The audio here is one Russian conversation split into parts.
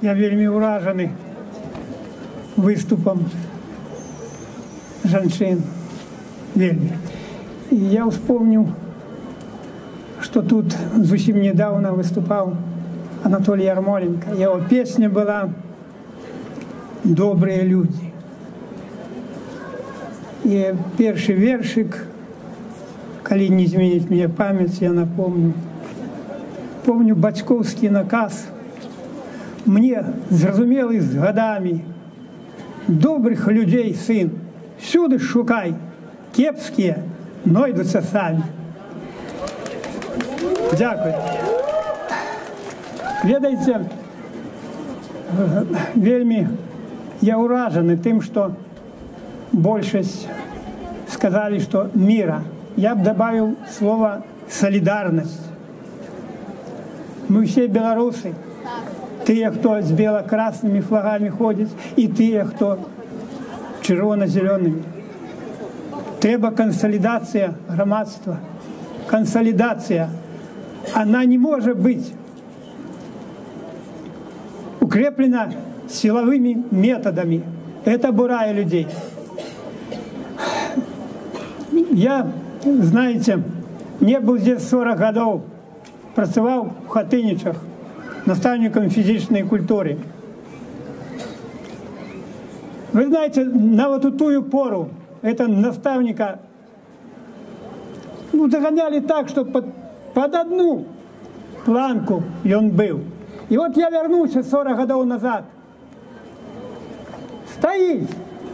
Я вельмі ўражаны выступам жанчын вельмі. І я успомніў, што тут зусім недавно выступаў Анатолий Ярмоленко. Его песня была «Добрые люди». І першы вершик, калі не зменіць мне памяць, я напомню. Помню бацькоўскі наказ – мне зразумелы з гадамі добрых людзей сын сюды шукай кепскія нойдуцца самі Дякую ведаеце вельмі я ўражаны тым што большасць сказалі што мира я б добавіў слова солідарнасць мы все беларусы тыя, хто з бела-краснымі флагамі ходзіць і тыя, хто чырвона-зялёнымі. Трэба кансалідацыя грамадства. Кансалідацыя. Она не можа быць укреплена силовыми методами. Это бурая людей. Я, знаете, не был здесь 40 годов, працаваў в Хатынічах наставником физической культуры. Вы знаете, на вот ту пору это наставника ну, загоняли так, что под, под одну планку и он был. И вот я вернулся 40 годов назад. Стоит,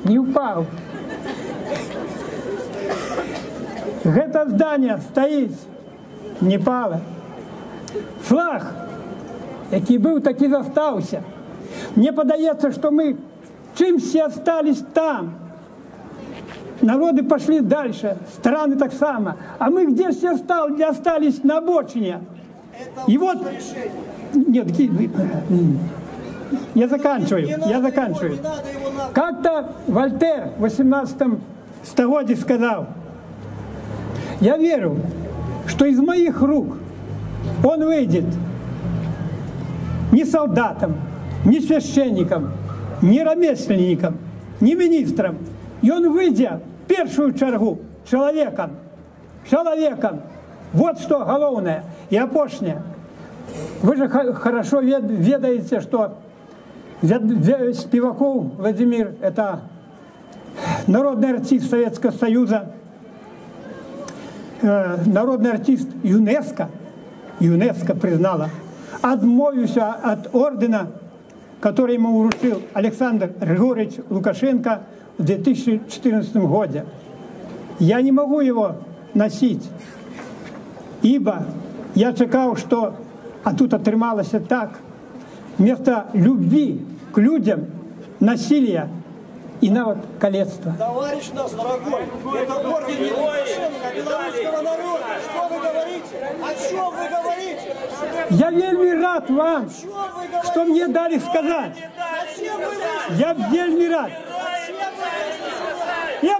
не упал. Это здание стоит, не пало. Флаг які быў такі застаўся мне падаецца што мы чымсьці остались там народы пошли дальше страны таксама а мы где все стал не остались на обочине и вот нет я заканчиваю я заканчиваю как-то вольтер в 18 стагодзе сказал я верю что из моих рук он выйдет ни солдатам, ни священникам, ни ремесленникам, ни министрам. И он, выйдя в первую чергу человеком, человеком, вот что главное. И опошнее. Вы же хорошо ведаете, что Спиваков Владимир – это народный артист Советского Союза, э, народный артист ЮНЕСКО, ЮНЕСКО признала – отмовился от ордена, который ему вручил Александр Григорьевич Лукашенко в 2014 году. Я не могу его носить, ибо я чекал, что, а тут отрымалось так, вместо любви к людям, насилия и навод калецтва. Товарищ наш дорогой, это орден не Лукашенко, белорусского народа. Что вы говорите? О чем вы говорите? Я вельми рад вам, что мне дали сказать. Я вельми рад. Я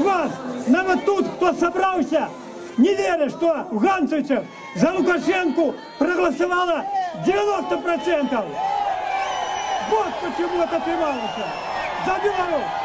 после. Навіть тут, хто собрався, не верит, что в Ганцевичах за Лукашенко проголосовало 90%. Вот почему это отнималось. За Беларусь.